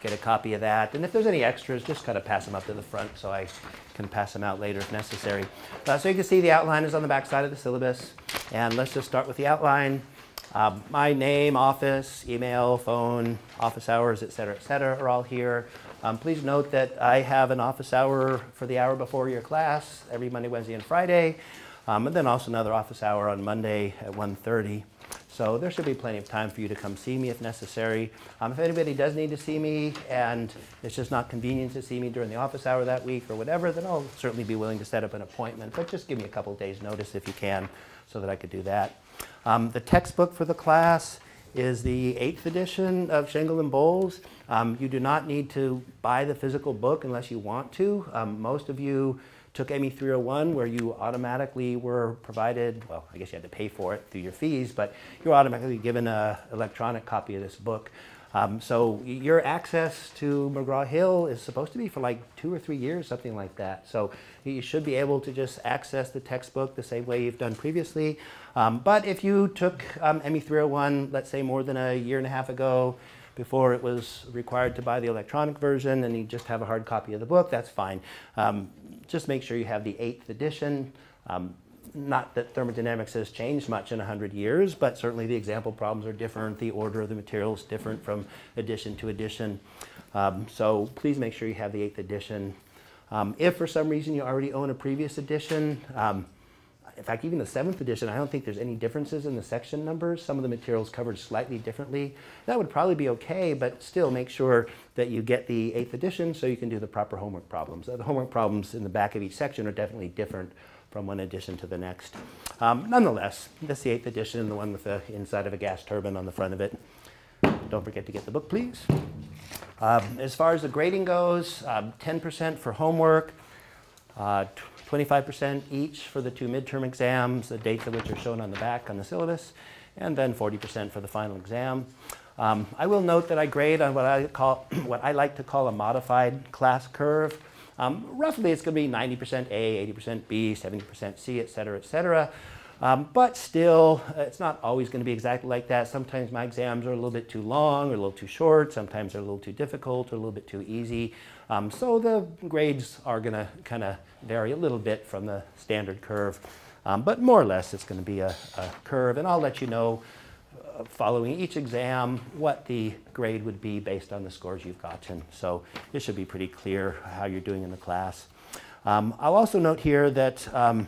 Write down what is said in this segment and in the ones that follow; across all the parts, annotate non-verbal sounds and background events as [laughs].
get a copy of that. And if there's any extras, just kind of pass them up to the front so I can pass them out later if necessary. Uh, so you can see the outline is on the back side of the syllabus. And let's just start with the outline. Um, my name, office, email, phone, office hours, et cetera, et cetera, are all here. Um, please note that I have an office hour for the hour before your class every Monday, Wednesday, and Friday, um, and then also another office hour on Monday at 1.30. So there should be plenty of time for you to come see me if necessary. Um, if anybody does need to see me and it's just not convenient to see me during the office hour that week or whatever, then I'll certainly be willing to set up an appointment. But just give me a couple days notice if you can so that I could do that. Um, the textbook for the class is the eighth edition of Cengel and Boles. Um, you do not need to buy the physical book unless you want to. Um, most of you took ME 301 where you automatically were provided, well, I guess you had to pay for it through your fees, but you were automatically given an electronic copy of this book. Um, so your access to McGraw-Hill is supposed to be for like two or three years, something like that. So you should be able to just access the textbook the same way you've done previously. Um, but if you took um, ME 301, let's say more than a year and a half ago, before it was required to buy the electronic version and you just have a hard copy of the book, that's fine. Um, just make sure you have the eighth edition. Um, not that thermodynamics has changed much in 100 years, but certainly the example problems are different. The order of the materials is different from edition to edition. Um, so please make sure you have the eighth edition. Um, if for some reason you already own a previous edition, um, in fact, even the seventh edition, I don't think there's any differences in the section numbers. Some of the materials covered slightly differently. That would probably be okay, but still make sure that you get the eighth edition so you can do the proper homework problems. The homework problems in the back of each section are definitely different from one edition to the next. Um, nonetheless, that's the eighth edition, the one with the inside of a gas turbine on the front of it. Don't forget to get the book, please. Um, as far as the grading goes, 10% um, for homework, uh, 25% each for the two midterm exams, the dates of which are shown on the back on the syllabus, and then 40% for the final exam. Um, I will note that I grade on what I call [clears throat] what I like to call a modified class curve. Um, roughly, it's going to be 90% A, 80% B, 70% C, et cetera, et cetera. Um, but still, it's not always going to be exactly like that. Sometimes my exams are a little bit too long or a little too short. Sometimes they're a little too difficult or a little bit too easy. Um, so the grades are going to kind of vary a little bit from the standard curve. Um, but more or less, it's going to be a, a, curve. And I'll let you know uh, following each exam what the grade would be based on the scores you've gotten. So it should be pretty clear how you're doing in the class. Um, I'll also note here that um,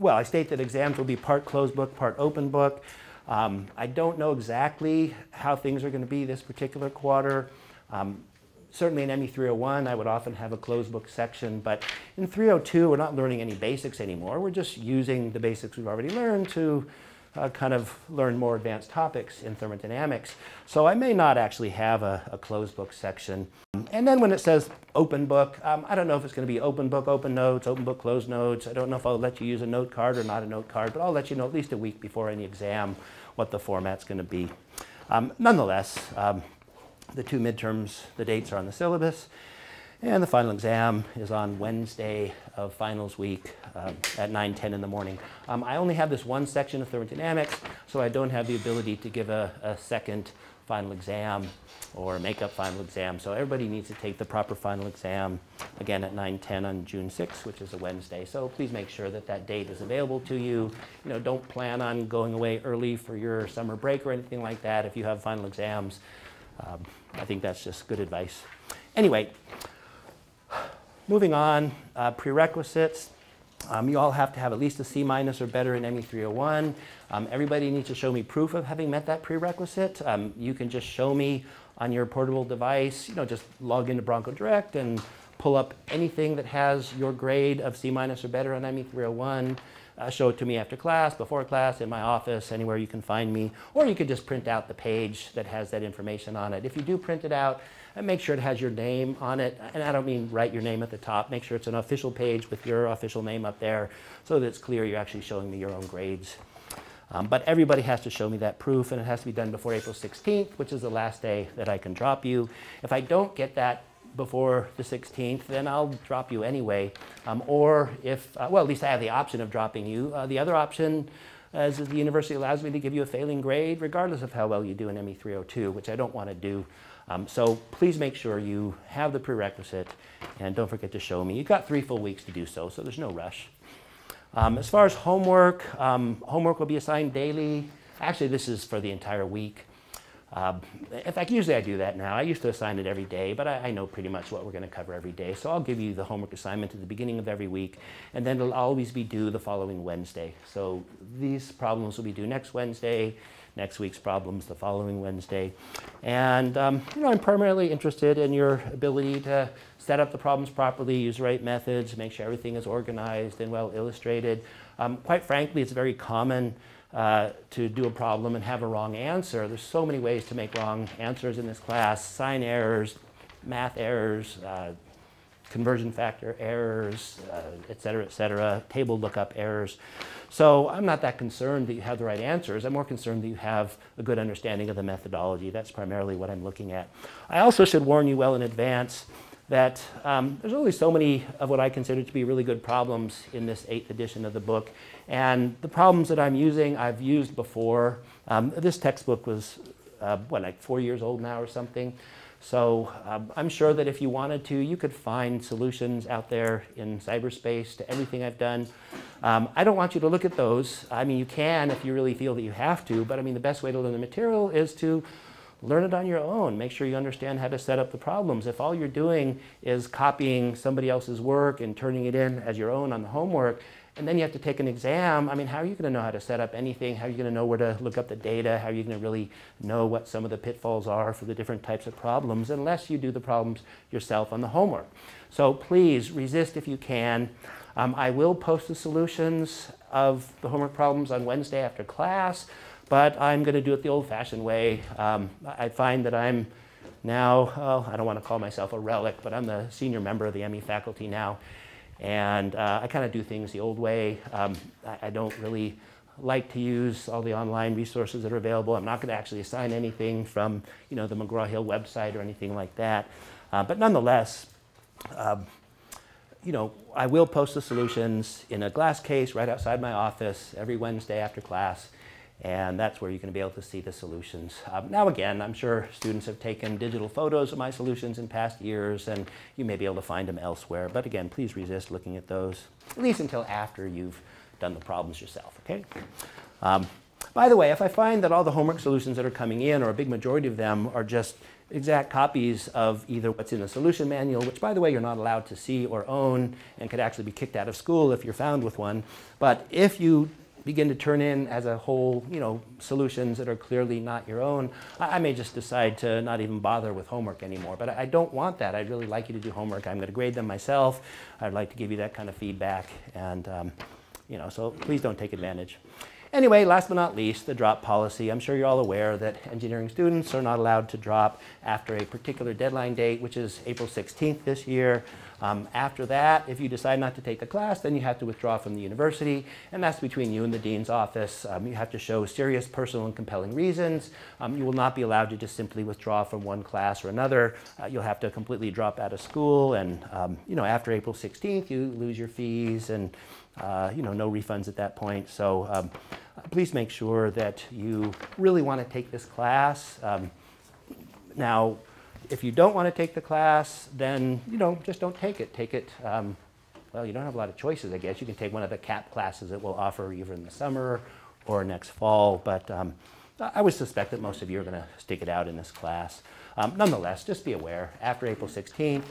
well, I state that exams will be part closed book, part open book. Um, I don't know exactly how things are going to be this particular quarter. Um, certainly in ME 301, I would often have a closed book section, but in 302, we're not learning any basics anymore. We're just using the basics we've already learned to uh, kind of learn more advanced topics in thermodynamics. So I may not actually have a, a closed book section. And then when it says open book, um, I don't know if it's going to be open book, open notes, open book, closed notes. I don't know if I'll let you use a note card or not a note card, but I'll let you know at least a week before any exam what the format's going to be. Um, nonetheless, um, the two midterms, the dates are on the syllabus. And the final exam is on Wednesday of finals week um, at 9, 10 in the morning. Um, I only have this one section of thermodynamics, so I don't have the ability to give a, a second final exam or makeup final exam. So everybody needs to take the proper final exam again at 9, 10 on June 6th, which is a Wednesday. So please make sure that that date is available to you. You know, don't plan on going away early for your summer break or anything like that if you have final exams. Um, I think that's just good advice. Anyway, Moving on, uh, prerequisites. Um, you all have to have at least a C minus or better in ME 301. Um, everybody needs to show me proof of having met that prerequisite. Um, you can just show me on your portable device, you know, just log into Bronco Direct and pull up anything that has your grade of C minus or better on ME 301. Uh, show it to me after class, before class, in my office, anywhere you can find me. Or you could just print out the page that has that information on it. If you do print it out, and make sure it has your name on it. And I don't mean write your name at the top. Make sure it's an official page with your official name up there so that it's clear you're actually showing me your own grades. Um, but everybody has to show me that proof, and it has to be done before April 16th, which is the last day that I can drop you. If I don't get that before the 16th, then I'll drop you anyway. Um, or if, uh, well, at least I have the option of dropping you. Uh, the other option as the university allows me to give you a failing grade, regardless of how well you do in ME 302, which I don't want to do. Um, so please make sure you have the prerequisite and don't forget to show me. You've got three full weeks to do so, so there's no rush. Um, as far as homework, um, homework will be assigned daily. Actually, this is for the entire week. Um, in fact, usually I do that now. I used to assign it every day, but I, I know pretty much what we're going to cover every day. So I'll give you the homework assignment at the beginning of every week, and then it'll always be due the following Wednesday. So these problems will be due next Wednesday, next week's problems the following Wednesday. And um, you know, I'm primarily interested in your ability to set up the problems properly, use the right methods, make sure everything is organized and well illustrated. Um, quite frankly, it's very common uh, to do a problem and have a wrong answer. There's so many ways to make wrong answers in this class, sign errors, math errors, uh, conversion factor errors, uh, et cetera, et cetera, table lookup errors. So I'm not that concerned that you have the right answers. I'm more concerned that you have a good understanding of the methodology. That's primarily what I'm looking at. I also should warn you well in advance that um, there's only so many of what I consider to be really good problems in this eighth edition of the book. And the problems that I'm using, I've used before. Um, this textbook was, uh, what, like four years old now or something. So um, I'm sure that if you wanted to, you could find solutions out there in cyberspace to everything I've done. Um, I don't want you to look at those. I mean, you can if you really feel that you have to, but I mean, the best way to learn the material is to learn it on your own. Make sure you understand how to set up the problems. If all you're doing is copying somebody else's work and turning it in as your own on the homework, and then you have to take an exam, I mean, how are you going to know how to set up anything? How are you going to know where to look up the data? How are you going to really know what some of the pitfalls are for the different types of problems unless you do the problems yourself on the homework? So please resist if you can. Um, I will post the solutions of the homework problems on Wednesday after class but I'm going to do it the old fashioned way. Um, I find that I'm now, oh, I don't want to call myself a relic, but I'm the senior member of the ME faculty now. And uh, I kind of do things the old way. Um, I, I, don't really like to use all the online resources that are available. I'm not going to actually assign anything from you know, the McGraw-Hill website or anything like that. Uh, but nonetheless, um, you know, I will post the solutions in a glass case right outside my office every Wednesday after class and that's where you're going to be able to see the solutions. Um, now again, I'm sure students have taken digital photos of my solutions in past years and you may be able to find them elsewhere, but again, please resist looking at those, at least until after you've done the problems yourself, okay? Um, by the way, if I find that all the homework solutions that are coming in, or a big majority of them, are just exact copies of either what's in the solution manual, which by the way you're not allowed to see or own and could actually be kicked out of school if you're found with one. But if you begin to turn in as a whole, you know, solutions that are clearly not your own, I, I may just decide to not even bother with homework anymore. But I, I, don't want that. I'd really like you to do homework. I'm going to grade them myself. I'd like to give you that kind of feedback. And, um, you know, so please don't take advantage. Anyway, last but not least, the drop policy. I'm sure you're all aware that engineering students are not allowed to drop after a particular deadline date, which is April 16th this year. Um, after that, if you decide not to take the class, then you have to withdraw from the university, and that's between you and the dean's office. Um, you have to show serious personal and compelling reasons. Um, you will not be allowed to just simply withdraw from one class or another. Uh, you'll have to completely drop out of school, and um, you know after April 16th, you lose your fees and uh, you know no refunds at that point. So um, please make sure that you really want to take this class. Um, now, if you don't want to take the class, then you know just don't take it. Take it. Um, well, you don't have a lot of choices, I guess. You can take one of the CAP classes that we'll offer either in the summer or next fall. But um, I would suspect that most of you are going to stick it out in this class. Um, nonetheless, just be aware. After April 16th,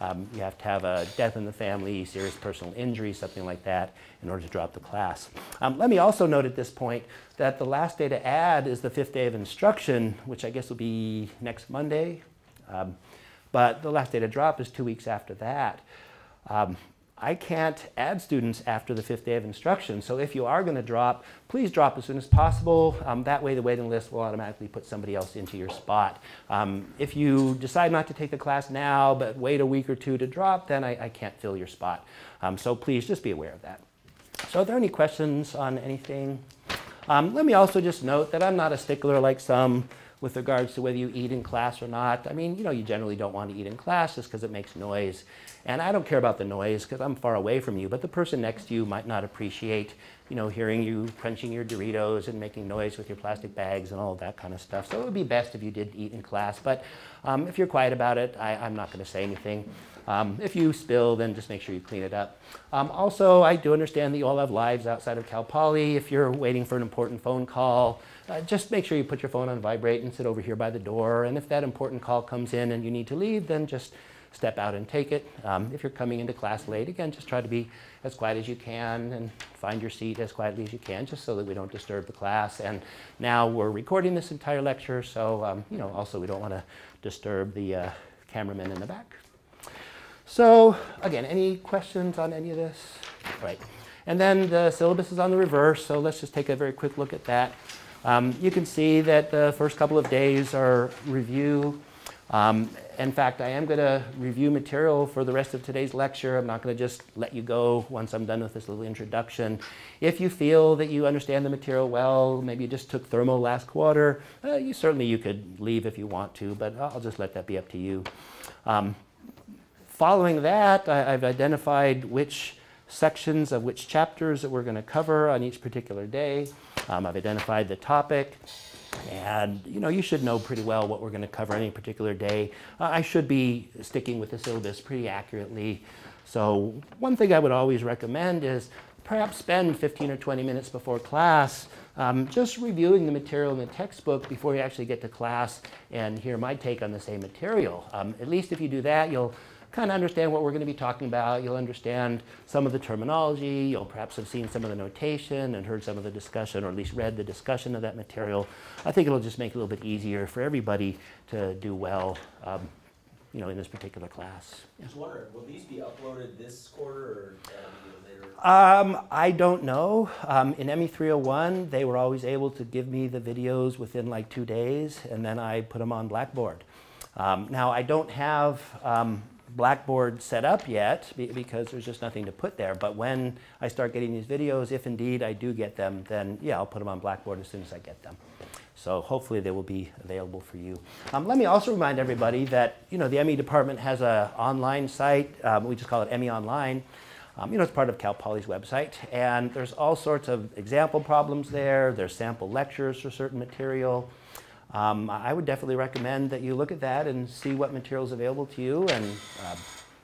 um, you have to have a death in the family, serious personal injury, something like that, in order to drop the class. Um, let me also note at this point that the last day to add is the fifth day of instruction, which I guess will be next Monday, um, but the last day to drop is two weeks after that. Um, I can't add students after the fifth day of instruction. So if you are going to drop, please drop as soon as possible. Um, that way the waiting list will automatically put somebody else into your spot. Um, if you decide not to take the class now, but wait a week or two to drop, then I, I can't fill your spot. Um, so please just be aware of that. So are there any questions on anything? Um, let me also just note that I'm not a stickler like some with regards to whether you eat in class or not. I mean, you know, you generally don't want to eat in class just because it makes noise. And I don't care about the noise because I'm far away from you, but the person next to you might not appreciate you know, hearing you crunching your Doritos and making noise with your plastic bags and all that kind of stuff. So it would be best if you did eat in class. But um, if you're quiet about it, I, I'm not going to say anything. Um, if you spill, then just make sure you clean it up. Um, also, I do understand that you all have lives outside of Cal Poly. If you're waiting for an important phone call, uh, just make sure you put your phone on vibrate and sit over here by the door. And if that important call comes in and you need to leave, then just step out and take it. Um, if you're coming into class late, again, just try to be as quiet as you can and find your seat as quietly as you can, just so that we don't disturb the class. And now we're recording this entire lecture, so um, you know, also we don't want to disturb the uh, cameraman in the back. So again, any questions on any of this? Right. And then the syllabus is on the reverse, so let's just take a very quick look at that. Um, you can see that the first couple of days are review. Um, in fact, I am going to review material for the rest of today's lecture. I'm not going to just let you go once I'm done with this little introduction. If you feel that you understand the material well, maybe you just took thermo last quarter, uh, you certainly you could leave if you want to, but I'll just let that be up to you. Um, Following that, I, have identified which sections of which chapters that we're going to cover on each particular day. Um, I've identified the topic. And you know, you should know pretty well what we're going to cover any particular day. Uh, I should be sticking with the syllabus pretty accurately. So one thing I would always recommend is perhaps spend 15 or 20 minutes before class um, just reviewing the material in the textbook before you actually get to class and hear my take on the same material. Um, at least if you do that, you'll kind of understand what we're going to be talking about. You'll understand some of the terminology. You'll perhaps have seen some of the notation and heard some of the discussion, or at least read the discussion of that material. I think it'll just make it a little bit easier for everybody to do well. Um, you know, in this particular class. I was wondering, will these be uploaded this quarter or later? Um, I don't know. Um, in ME 301, they were always able to give me the videos within like two days, and then I put them on Blackboard. Um, now, I don't have um, Blackboard set up yet because there's just nothing to put there. But when I start getting these videos, if indeed I do get them, then yeah, I'll put them on Blackboard as soon as I get them. So hopefully they will be available for you. Um, let me also remind everybody that you know the ME department has an online site. Um, we just call it ME Online. Um, you know, it's part of Cal Poly's website, and there's all sorts of example problems there. There's sample lectures for certain material. Um, I would definitely recommend that you look at that and see what material is available to you and uh,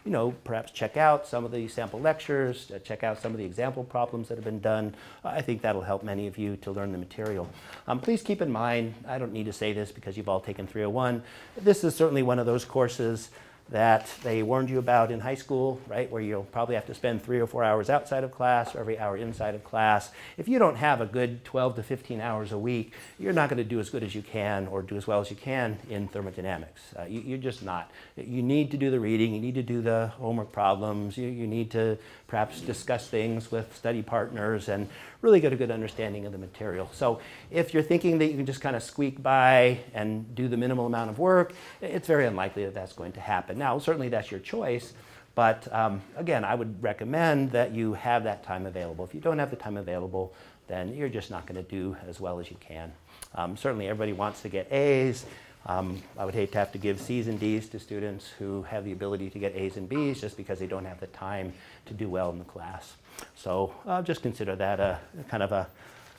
you know, perhaps check out some of the sample lectures, uh, check out some of the example problems that have been done. I think that'll help many of you to learn the material. Um, please keep in mind, I don't need to say this because you've all taken 301, this is certainly one of those courses that they warned you about in high school, right, where you'll probably have to spend three or four hours outside of class or every hour inside of class. If you don't have a good 12 to 15 hours a week, you're not going to do as good as you can or do as well as you can in thermodynamics. Uh, you, are just not. You need to do the reading, you need to do the homework problems, you, you need to perhaps discuss things with study partners and really get a good understanding of the material. So if you're thinking that you can just kind of squeak by and do the minimal amount of work, it's very unlikely that that's going to happen. Now, certainly that's your choice, but um, again, I would recommend that you have that time available. If you don't have the time available, then you're just not going to do as well as you can. Um, certainly, everybody wants to get A's. Um, I would hate to have to give C's and D's to students who have the ability to get A's and B's just because they don't have the time to do well in the class. So uh, just consider that a, a kind of a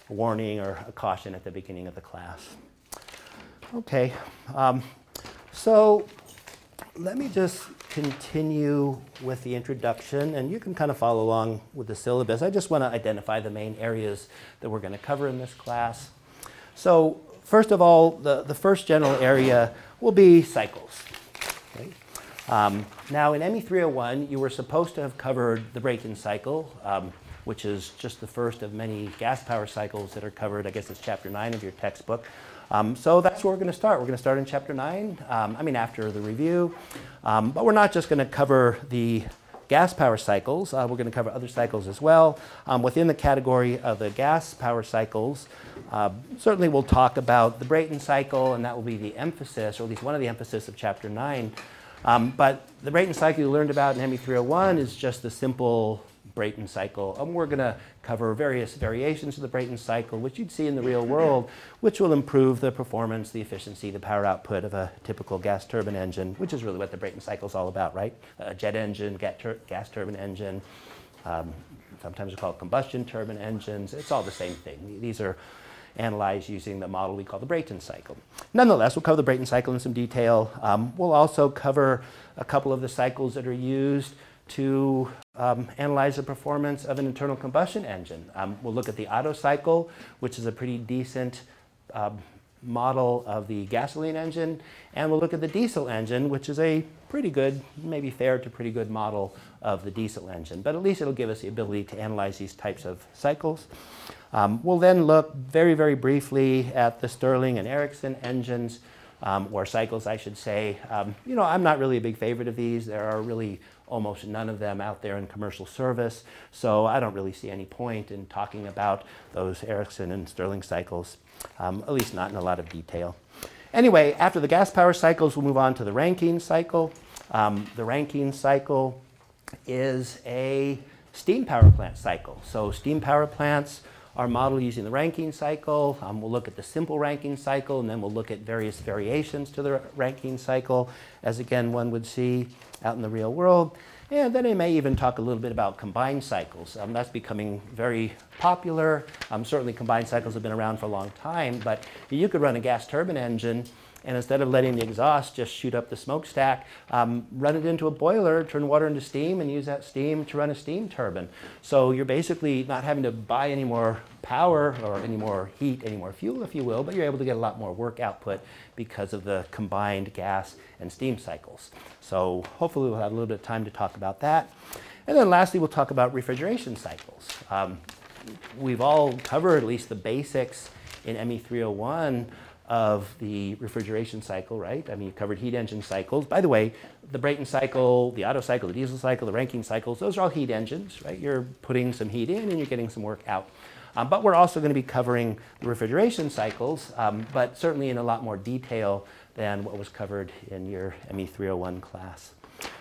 warning or a caution at the beginning of the class. Okay, um, so let me just continue with the introduction, and you can kind of follow along with the syllabus. I just want to identify the main areas that we're going to cover in this class. So first of all, the, the first general area will be cycles. Um, now, in ME 301, you were supposed to have covered the Brayton cycle, um, which is just the first of many gas power cycles that are covered. I guess it's chapter 9 of your textbook. Um, so that's where we're going to start. We're going to start in chapter 9, um, I mean, after the review. Um, but we're not just going to cover the gas power cycles, uh, we're going to cover other cycles as well. Um, within the category of the gas power cycles, uh, certainly we'll talk about the Brayton cycle, and that will be the emphasis, or at least one of the emphasis of chapter 9. Um, but the Brayton cycle you learned about in ME 301 is just the simple Brayton cycle. And we're going to cover various variations of the Brayton cycle, which you'd see in the real world, which will improve the performance, the efficiency, the power output of a typical gas turbine engine, which is really what the Brayton cycle is all about, right? A jet engine, gas turbine engine, um, sometimes they're called combustion turbine engines. It's all the same thing. These are analyzed using the model we call the Brayton cycle. Nonetheless, we'll cover the Brayton cycle in some detail. Um, we'll also cover a couple of the cycles that are used to um, analyze the performance of an internal combustion engine. Um, we'll look at the Otto cycle, which is a pretty decent um, model of the gasoline engine, and we'll look at the diesel engine, which is a pretty good, maybe fair to pretty good model of the diesel engine. But at least it'll give us the ability to analyze these types of cycles. Um, we'll then look very, very briefly at the Stirling and Ericsson engines, um, or cycles, I should say. Um, you know, I'm not really a big favorite of these. There are really almost none of them out there in commercial service, so I don't really see any point in talking about those Ericsson and Stirling cycles, um, at least not in a lot of detail. Anyway, after the gas power cycles, we'll move on to the Rankine cycle. Um, the Rankine cycle is a steam power plant cycle. So steam power plants are model using the Rankine cycle. Um, we'll look at the simple Rankine cycle, and then we'll look at various variations to the Rankine cycle, as again one would see out in the real world. And then I may even talk a little bit about combined cycles. Um, that's becoming very popular. Um, certainly combined cycles have been around for a long time, but you could run a gas turbine engine and instead of letting the exhaust just shoot up the smokestack, um, run it into a boiler, turn water into steam, and use that steam to run a steam turbine. So you're basically not having to buy any more power or any more heat, any more fuel, if you will, but you're able to get a lot more work output because of the combined gas and steam cycles. So hopefully we'll have a little bit of time to talk about that. And then lastly, we'll talk about refrigeration cycles. Um, we've all covered at least the basics in ME301 of the refrigeration cycle, right? I mean, you covered heat engine cycles. By the way, the Brayton cycle, the Otto cycle, the diesel cycle, the Rankine cycles, those are all heat engines, right? You're putting some heat in and you're getting some work out. Um, but we're also going to be covering the refrigeration cycles, um, but certainly in a lot more detail than what was covered in your ME301 class.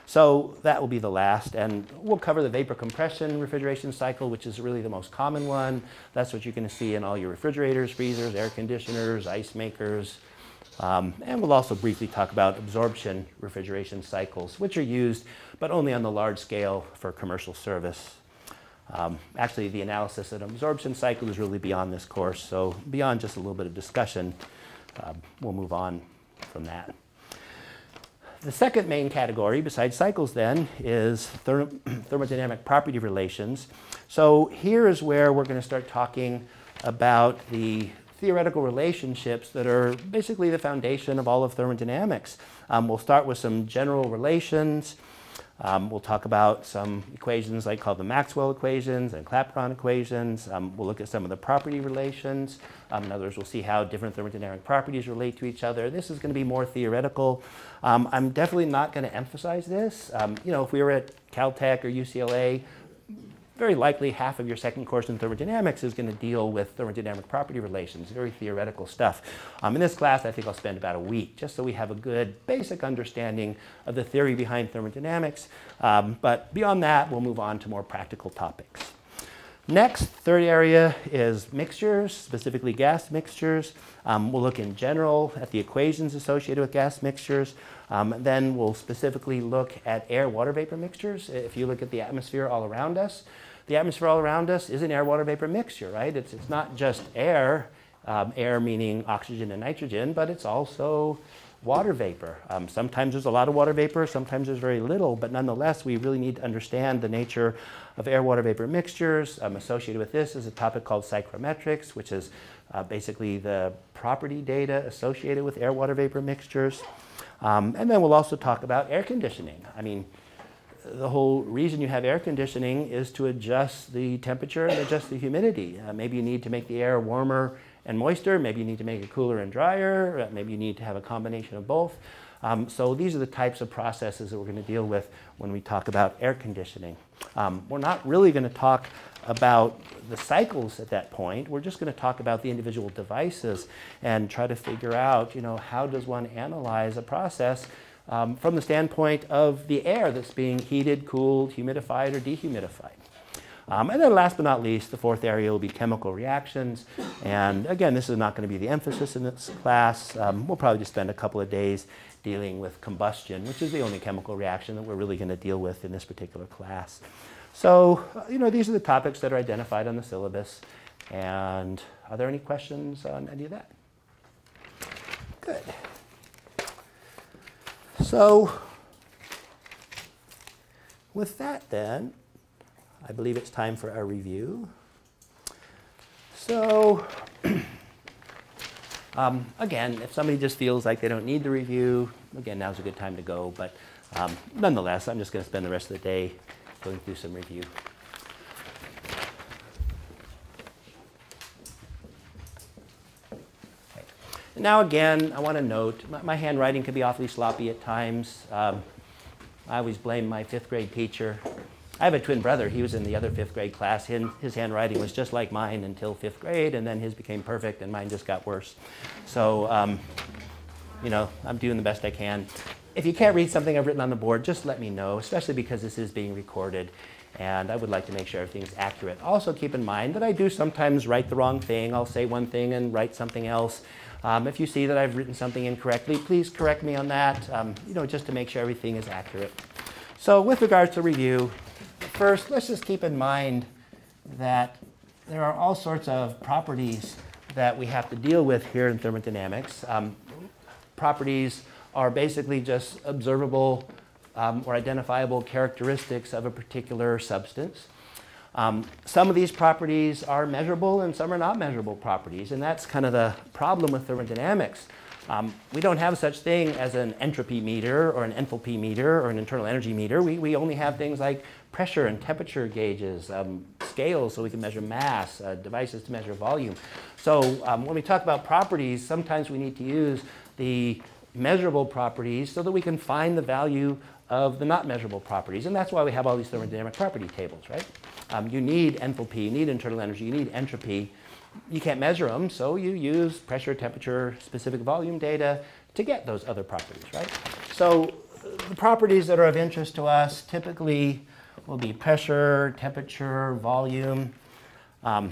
So that will be the last, and we'll cover the vapor compression refrigeration cycle, which is really the most common one. That's what you're going to see in all your refrigerators, freezers, air conditioners, ice makers. Um, and we'll also briefly talk about absorption refrigeration cycles, which are used, but only on the large scale for commercial service. Um, actually, the analysis of absorption cycle is really beyond this course, so beyond just a little bit of discussion, uh, we'll move on from that. The second main category, besides cycles, then, is therm [clears throat] thermodynamic property relations. So here is where we're going to start talking about the theoretical relationships that are basically the foundation of all of thermodynamics. Um, we'll start with some general relations. Um, we'll talk about some equations like called the Maxwell equations and Clapeyron equations. Um, we'll look at some of the property relations. Um, in words, we'll see how different thermodynamic properties relate to each other. This is going to be more theoretical. Um, I'm definitely not going to emphasize this. Um, you know, if we were at Caltech or UCLA, very likely half of your second course in thermodynamics is going to deal with thermodynamic property relations, very theoretical stuff. Um, in this class, I think I'll spend about a week just so we have a good basic understanding of the theory behind thermodynamics. Um, but beyond that, we'll move on to more practical topics. Next, third area is mixtures, specifically gas mixtures. Um, we'll look in general at the equations associated with gas mixtures. Um, then we'll specifically look at air-water vapor mixtures. If you look at the atmosphere all around us, the atmosphere all around us is an air-water vapor mixture, right? It's, it's not just air, um, air meaning oxygen and nitrogen, but it's also water vapor. Um, sometimes there's a lot of water vapor, sometimes there's very little, but nonetheless, we really need to understand the nature of air-water vapor mixtures. Um, associated with this is a topic called psychrometrics, which is uh, basically the property data associated with air-water vapor mixtures. Um, and then we'll also talk about air conditioning. I mean, the whole reason you have air conditioning is to adjust the temperature and adjust the humidity. Uh, maybe you need to make the air warmer and moister, maybe you need to make it cooler and drier, uh, maybe you need to have a combination of both. Um, so these are the types of processes that we're going to deal with when we talk about air conditioning. Um, we're not really going to talk about the cycles at that point. We're just going to talk about the individual devices and try to figure out, you know, how does one analyze a process um, from the standpoint of the air that's being heated, cooled, humidified, or dehumidified. Um, and then last but not least, the fourth area will be chemical reactions. And again, this is not going to be the emphasis in this class. Um, we'll probably just spend a couple of days dealing with combustion, which is the only chemical reaction that we're really going to deal with in this particular class. So, uh, you know, these are the topics that are identified on the syllabus. And are there any questions on any of that? Good. So, with that, then, I believe it's time for our review. So, [clears throat] um, again, if somebody just feels like they don't need the review, again, now's a good time to go. But um, nonetheless, I'm just going to spend the rest of the day going through some review. Okay. Now, again, I want to note my, my handwriting can be awfully sloppy at times. Um, I always blame my fifth grade teacher. I have a twin brother. He was in the other fifth grade class. His, his handwriting was just like mine until fifth grade, and then his became perfect, and mine just got worse. So, um, you know, I'm doing the best I can. If you can't read something I've written on the board, just let me know, especially because this is being recorded, and I would like to make sure everything's accurate. Also, keep in mind that I do sometimes write the wrong thing. I'll say one thing and write something else. Um, if you see that I've written something incorrectly, please correct me on that, um, you know, just to make sure everything is accurate. So with regards to review, first, let's just keep in mind that there are all sorts of properties that we have to deal with here in thermodynamics. Um, properties are basically just observable um, or identifiable characteristics of a particular substance. Um, some of these properties are measurable and some are not measurable properties, and that's kind of the problem with thermodynamics. Um, we don't have such thing as an entropy meter or an enthalpy meter or an internal energy meter. We, we only have things like pressure and temperature gauges, um, scales so we can measure mass, uh, devices to measure volume. So um, when we talk about properties, sometimes we need to use the measurable properties so that we can find the value of the not measurable properties. And that's why we have all these thermodynamic property tables, right? Um, you need enthalpy, you need internal energy, you need entropy. You can't measure them, so you use pressure, temperature, specific volume data to get those other properties, right? So the properties that are of interest to us typically will be pressure, temperature, volume. Um,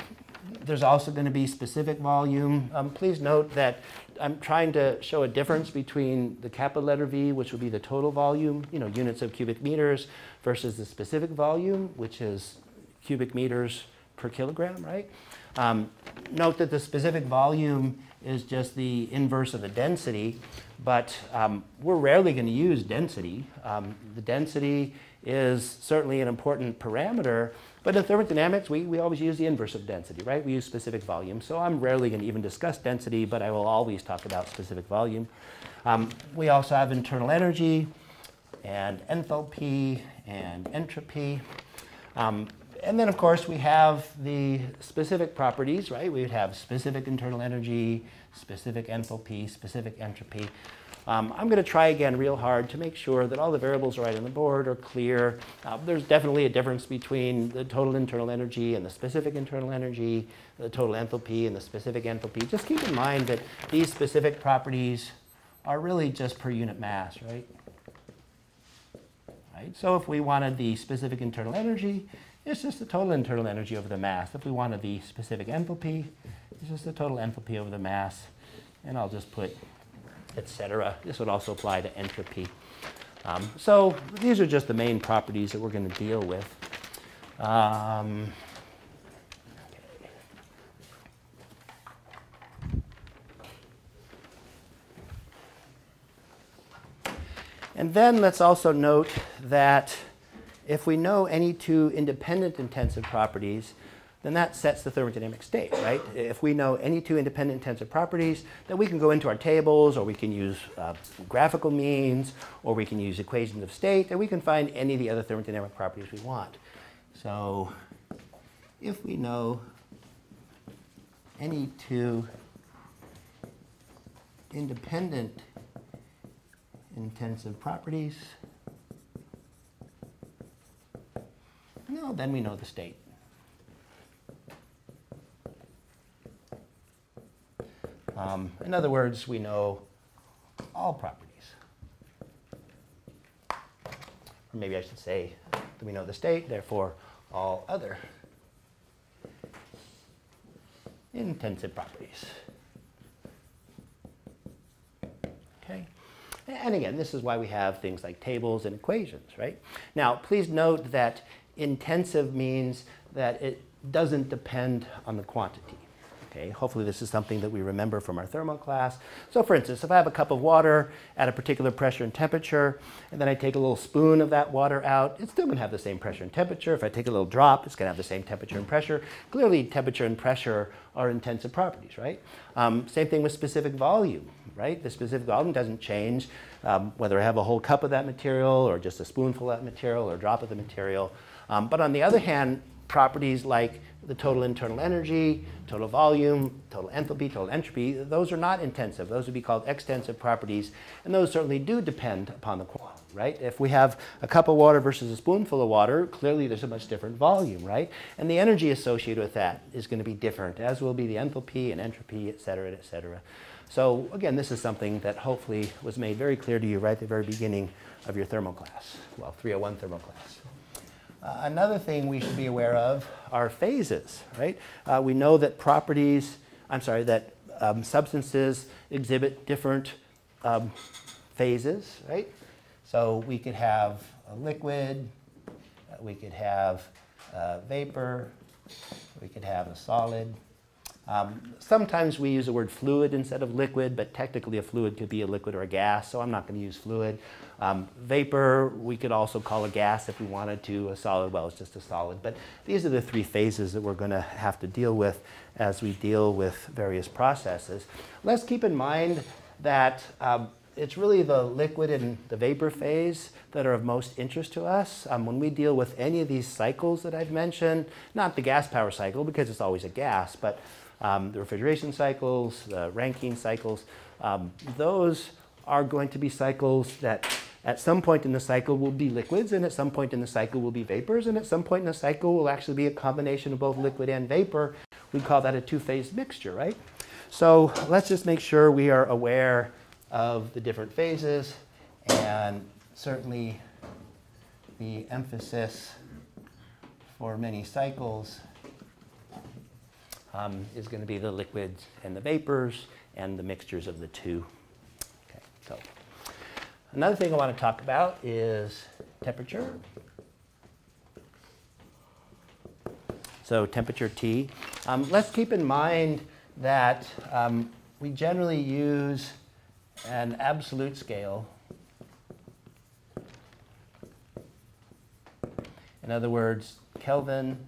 there's also going to be specific volume. Um, please note that I'm trying to show a difference between the capital letter V, which would be the total volume, you know, units of cubic meters, versus the specific volume, which is cubic meters per kilogram, right? Um, note that the specific volume is just the inverse of the density, but um, we're rarely going to use density. Um, the density is certainly an important parameter, but in thermodynamics, we, we always use the inverse of density, right? We use specific volume. So I'm rarely going to even discuss density, but I will always talk about specific volume. Um, we also have internal energy and enthalpy and entropy. Um, and then, of course, we have the specific properties, right? We would have specific internal energy, specific enthalpy, specific entropy. Um, I'm going to try again real hard to make sure that all the variables right on the board are clear. Uh, there's definitely a difference between the total internal energy and the specific internal energy, the total enthalpy and the specific enthalpy. Just keep in mind that these specific properties are really just per unit mass, right? Right. So if we wanted the specific internal energy, it's just the total internal energy over the mass. If we wanted the specific enthalpy, it's just the total enthalpy over the mass. And I'll just put etc. This would also apply to entropy. Um, so these are just the main properties that we're going to deal with. Um, And then let's also note that if we know any two independent intensive properties, then that sets the thermodynamic state, right? If we know any two independent intensive properties, then we can go into our tables, or we can use uh, graphical means, or we can use equations of state, and we can find any of the other thermodynamic properties we want. So if we know any two independent intensive properties, no, then we know the state. Um, in other words, we know all properties. Or maybe I should say that we know the state, therefore all other intensive properties. Okay? And again, this is why we have things like tables and equations, right? Now, please note that intensive means that it doesn't depend on the quantity. Okay, hopefully this is something that we remember from our thermal class. So for instance, if I have a cup of water at a particular pressure and temperature, and then I take a little spoon of that water out, it's still gonna have the same pressure and temperature. If I take a little drop, it's gonna have the same temperature and pressure. Clearly, temperature and pressure are intensive properties, right? Um, same thing with specific volume, right? The specific volume doesn't change um, whether I have a whole cup of that material or just a spoonful of that material or a drop of the material. Um, but on the other hand, properties like the total internal energy, total volume, total enthalpy, total entropy, those are not intensive. Those would be called extensive properties, and those certainly do depend upon the quantity, right? If we have a cup of water versus a spoonful of water, clearly there's a much different volume, right? And the energy associated with that is going to be different, as will be the enthalpy and entropy, et cetera, et cetera. So again, this is something that hopefully was made very clear to you right at the very beginning of your thermal class, well, 301 thermal class. Uh, another thing we should be aware of are phases, right? Uh, we know that properties, I'm sorry, that um, substances exhibit different um, phases, right? So we could have a liquid, uh, we could have uh, vapor, we could have a solid. Um, sometimes we use the word fluid instead of liquid, but technically a fluid could be a liquid or a gas, so I'm not going to use fluid. Um, vapor, we could also call a gas if we wanted to. A solid, well, it's just a solid. But these are the three phases that we're going to have to deal with as we deal with various processes. Let's keep in mind that um, it's really the liquid and the vapor phase that are of most interest to us. Um, when we deal with any of these cycles that I've mentioned, not the gas power cycle because it's always a gas, but um, the refrigeration cycles, the Rankine cycles, um, those are going to be cycles that at some point in the cycle will be liquids, and at some point in the cycle will be vapors, and at some point in the cycle will actually be a combination of both liquid and vapor. We call that a two-phase mixture, right? So let's just make sure we are aware of the different phases, and certainly the emphasis for many cycles um, is going to be the liquids and the vapors and the mixtures of the two. Okay, so another thing I want to talk about is temperature. So temperature T. Um, let's keep in mind that um, we generally use an absolute scale. In other words, Kelvin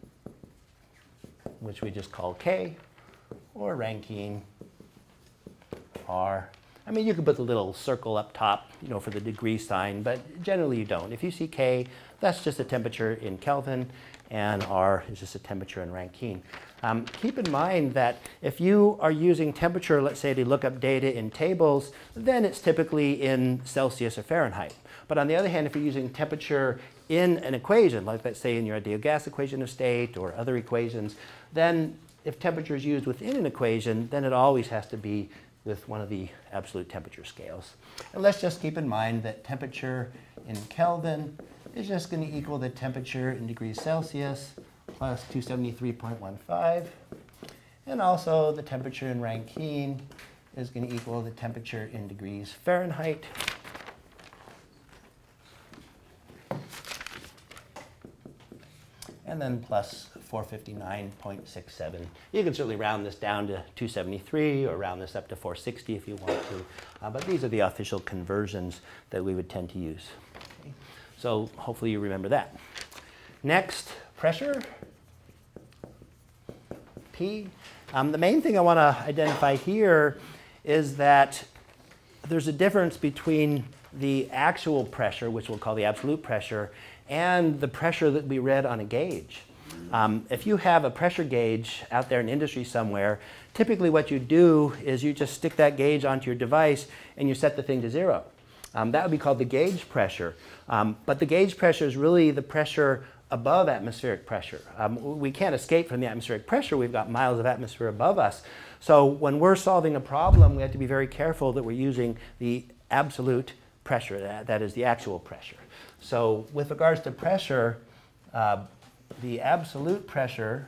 which we just call K, or Rankine, R. I mean, you could put the little circle up top, you know, for the degree sign, but generally you don't. If you see K, that's just a temperature in Kelvin, and R is just a temperature in Rankine. Um, keep in mind that if you are using temperature, let's say to look up data in tables, then it's typically in Celsius or Fahrenheit. But on the other hand, if you're using temperature in an equation, like let's say in your ideal gas equation of state or other equations, then if temperature is used within an equation, then it always has to be with one of the absolute temperature scales. And let's just keep in mind that temperature in Kelvin is just going to equal the temperature in degrees Celsius plus 273.15. And also the temperature in Rankine is going to equal the temperature in degrees Fahrenheit and then plus 459.67. You can certainly round this down to 273 or round this up to 460 if you want to, uh, but these are the official conversions that we would tend to use. Okay. So hopefully you remember that. Next, pressure, P. Um, the main thing I want to identify here is that there's a difference between the actual pressure, which we'll call the absolute pressure, and the pressure that we read on a gauge. Um, if you have a pressure gauge out there in industry somewhere, typically what you do is you just stick that gauge onto your device and you set the thing to zero. Um, that would be called the gauge pressure. Um, but the gauge pressure is really the pressure above atmospheric pressure. Um, we can't escape from the atmospheric pressure. We've got miles of atmosphere above us. So when we're solving a problem, we have to be very careful that we're using the absolute pressure, that, that is the actual pressure. So with regards to pressure, uh, the absolute pressure,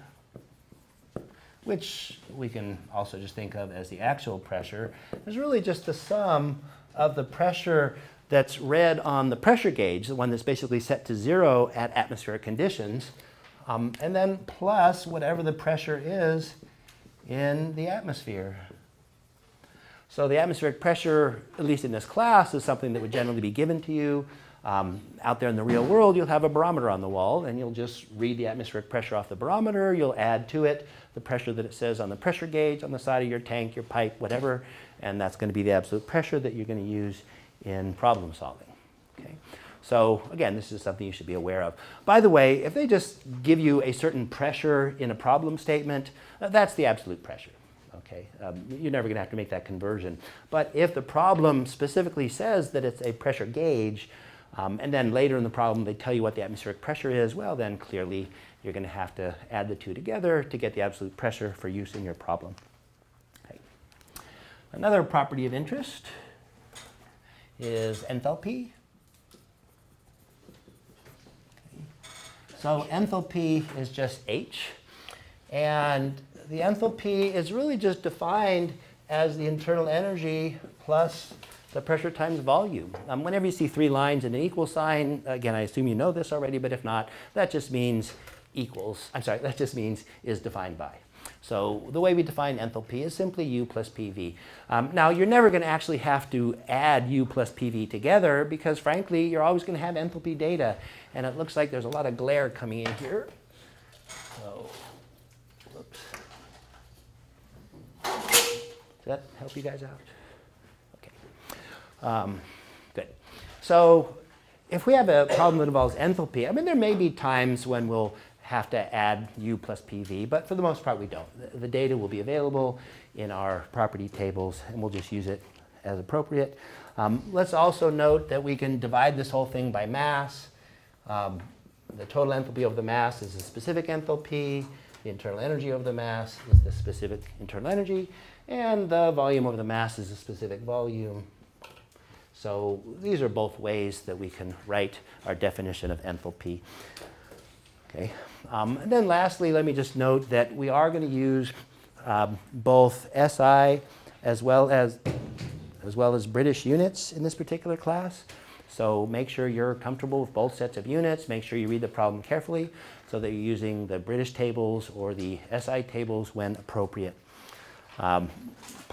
which we can also just think of as the actual pressure, is really just the sum of the pressure that's read on the pressure gauge, the one that's basically set to zero at atmospheric conditions, um, and then plus whatever the pressure is in the atmosphere. So the atmospheric pressure, at least in this class, is something that would generally be given to you. Um, out there in the real world, you'll have a barometer on the wall, and you'll just read the atmospheric pressure off the barometer. You'll add to it the pressure that it says on the pressure gauge on the side of your tank, your pipe, whatever, and that's going to be the absolute pressure that you're going to use in problem solving. Okay? So again, this is something you should be aware of. By the way, if they just give you a certain pressure in a problem statement, uh, that's the absolute pressure. Okay, um, you're never going to have to make that conversion. But if the problem specifically says that it's a pressure gauge, um, and then later in the problem they tell you what the atmospheric pressure is, well, then clearly you're going to have to add the two together to get the absolute pressure for use in your problem. Okay. Another property of interest is enthalpy. Okay. So enthalpy is just H, and the enthalpy is really just defined as the internal energy plus the pressure times volume. Um, whenever you see three lines and an equal sign, again, I assume you know this already, but if not, that just means equals, I'm sorry, [laughs] that just means is defined by. So the way we define enthalpy is simply U plus PV. Um, now, you're never going to actually have to add U plus PV together because, frankly, you're always going to have enthalpy data. And it looks like there's a lot of glare coming in here. So, whoops. Does that help you guys out? Um, good. So if we have a problem that involves enthalpy, I mean, there may be times when we'll have to add U plus PV, but for the most part, we don't. The, the data will be available in our property tables, and we'll just use it as appropriate. Um, let's also note that we can divide this whole thing by mass. Um, the total enthalpy of the mass is the specific enthalpy. The internal energy of the mass is the specific internal energy. And the volume of the mass is the specific volume. So these are both ways that we can write our definition of enthalpy. Okay. Um, and then lastly, let me just note that we are going to use um, both SI as well as as well as British units in this particular class. So make sure you're comfortable with both sets of units. Make sure you read the problem carefully so that you're using the British tables or the SI tables when appropriate. Um,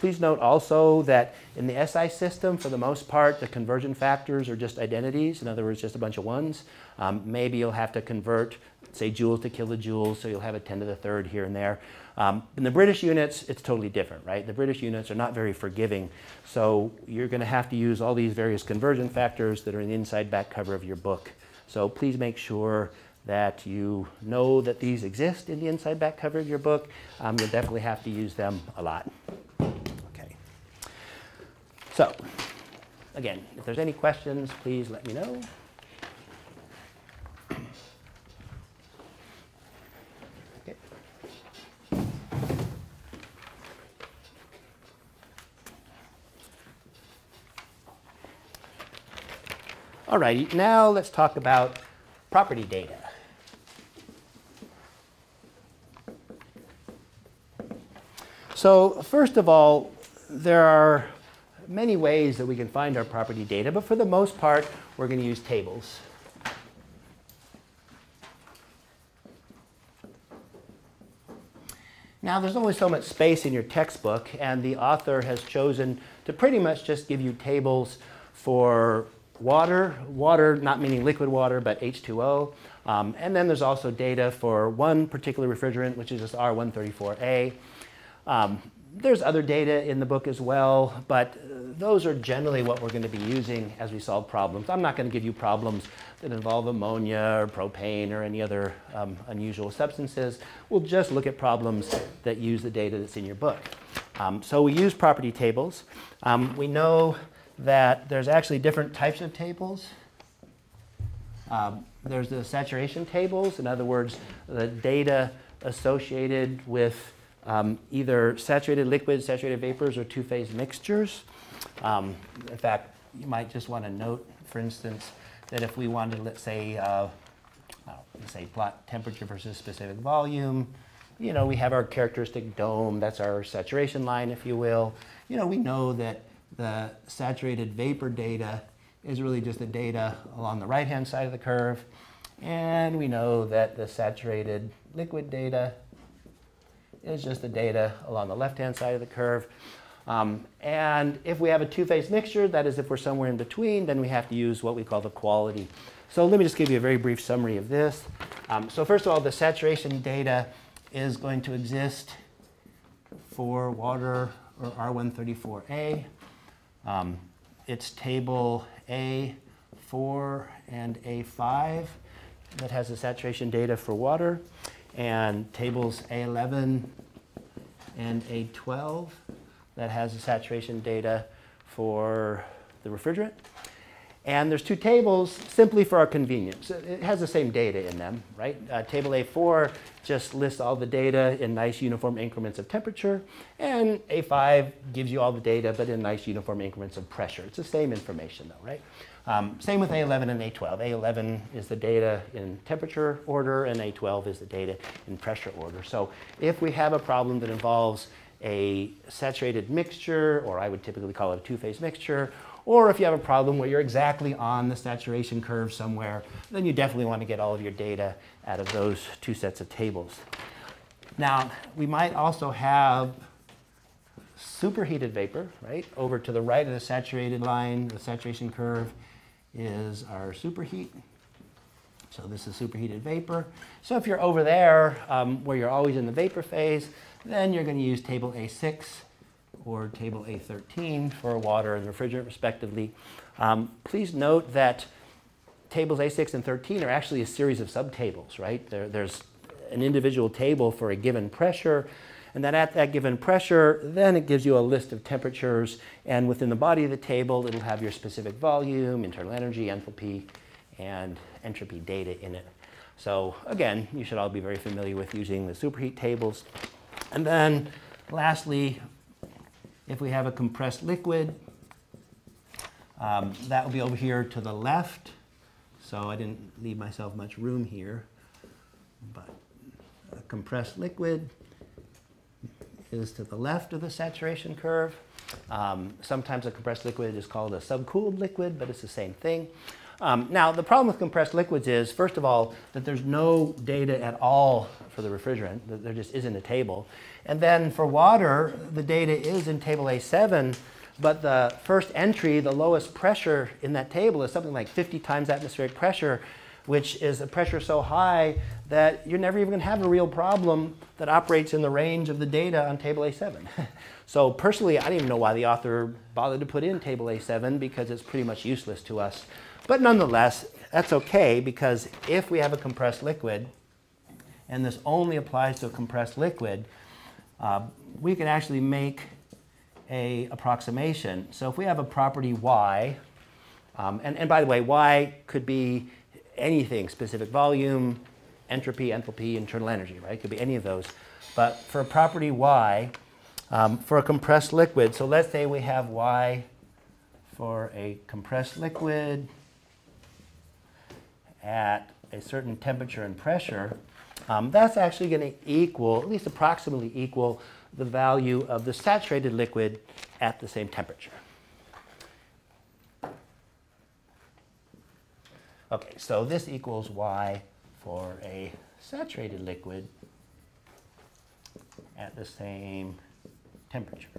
please note also that in the SI system, for the most part, the conversion factors are just identities. In other words, just a bunch of ones. Um, maybe you'll have to convert, say, joules to kilojoules, so you'll have a 10 to the third here and there. Um, in the British units, it's totally different, right? The British units are not very forgiving, so you're going to have to use all these various conversion factors that are in the inside back cover of your book. So please make sure that you know that these exist in the inside back cover of your book. Um, you'll definitely have to use them a lot. So, again, if there's any questions, please let me know. Okay. All righty, now let's talk about property data. So first of all, there are many ways that we can find our property data, but for the most part, we're going to use tables. Now, there's only so much space in your textbook, and the author has chosen to pretty much just give you tables for water, water not meaning liquid water, but H2O. Um, and then there's also data for one particular refrigerant, which is this R134A. Um, there's other data in the book as well, but those are generally what we're going to be using as we solve problems. I'm not going to give you problems that involve ammonia or propane or any other um, unusual substances. We'll just look at problems that use the data that's in your book. Um, so we use property tables. Um, we know that there's actually different types of tables. Um, there's the saturation tables, in other words, the data associated with um, either saturated liquids, saturated vapors, or two phase mixtures. Um, in fact, you might just want to note, for instance, that if we wanted, let's say, uh, let's say plot temperature versus specific volume, you know, we have our characteristic dome, that's our saturation line, if you will. You know, we know that the saturated vapor data is really just the data along the right-hand side of the curve. And we know that the saturated liquid data is just the data along the left-hand side of the curve. Um, and if we have a two-phase mixture, that is if we're somewhere in between, then we have to use what we call the quality. So let me just give you a very brief summary of this. Um, so first of all, the saturation data is going to exist for water or R134A. Um, it's table A4 and A5 that has the saturation data for water, and tables A11 and A12 that has the saturation data for the refrigerant. And there's two tables simply for our convenience. It has the same data in them, right? Uh, table A4 just lists all the data in nice uniform increments of temperature, and A5 gives you all the data but in nice uniform increments of pressure. It's the same information though, right? Um, same with A11 and A12. A11 is the data in temperature order, and A12 is the data in pressure order. So if we have a problem that involves a saturated mixture, or I would typically call it a two-phase mixture, or if you have a problem where you're exactly on the saturation curve somewhere, then you definitely want to get all of your data out of those two sets of tables. Now, we might also have superheated vapor, right? Over to the right of the saturated line, the saturation curve is our superheat. So this is superheated vapor. So if you're over there, um, where you're always in the vapor phase, then you're going to use table A6 or table A13 for water and refrigerant respectively. Um, please note that tables A6 and 13 are actually a series of subtables, right? There, there's an individual table for a given pressure, and then at that given pressure, then it gives you a list of temperatures, and within the body of the table, it'll have your specific volume, internal energy, enthalpy, and entropy data in it. So again, you should all be very familiar with using the superheat tables. And then lastly, if we have a compressed liquid, um, that will be over here to the left. So I didn't leave myself much room here. But a compressed liquid is to the left of the saturation curve. Um, sometimes a compressed liquid is called a subcooled liquid, but it's the same thing. Um, now, the problem with compressed liquids is, first of all, that there's no data at all for the refrigerant. There just isn't a table. And then for water, the data is in table A7, but the first entry, the lowest pressure in that table is something like 50 times atmospheric pressure, which is a pressure so high that you're never even going to have a real problem that operates in the range of the data on table A7. [laughs] so personally, I didn't even know why the author bothered to put in table A7 because it's pretty much useless to us. But nonetheless, that's okay because if we have a compressed liquid, and this only applies to a compressed liquid, uh, we can actually make a approximation. So if we have a property y, um, and, and by the way, y could be anything, specific volume, entropy, enthalpy, internal energy, right? It could be any of those. But for a property y, um, for a compressed liquid, so let's say we have y for a compressed liquid at a certain temperature and pressure, um, that's actually going to equal, at least approximately equal, the value of the saturated liquid at the same temperature. Okay, so this equals y for a saturated liquid at the same temperature.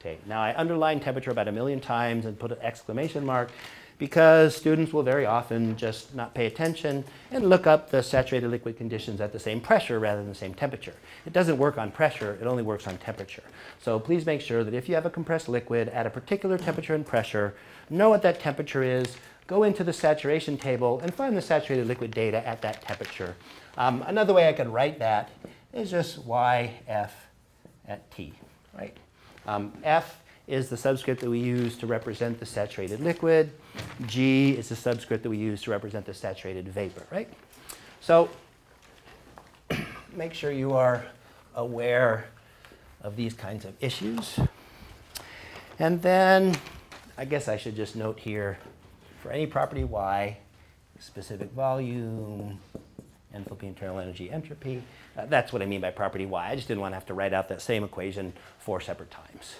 Okay, now I underline temperature about a million times and put an exclamation mark because students will very often just not pay attention and look up the saturated liquid conditions at the same pressure rather than the same temperature. It doesn't work on pressure, it only works on temperature. So please make sure that if you have a compressed liquid at a particular temperature and pressure, know what that temperature is, go into the saturation table and find the saturated liquid data at that temperature. Um, another way I could write that is just YF at T, right? Um, F is the subscript that we use to represent the saturated liquid. G is the subscript that we use to represent the saturated vapor, right? So [clears throat] make sure you are aware of these kinds of issues. And then I guess I should just note here for any property y, specific volume, enthalpy, internal energy, entropy. Uh, that's what I mean by property y. I just didn't want to have to write out that same equation four separate times.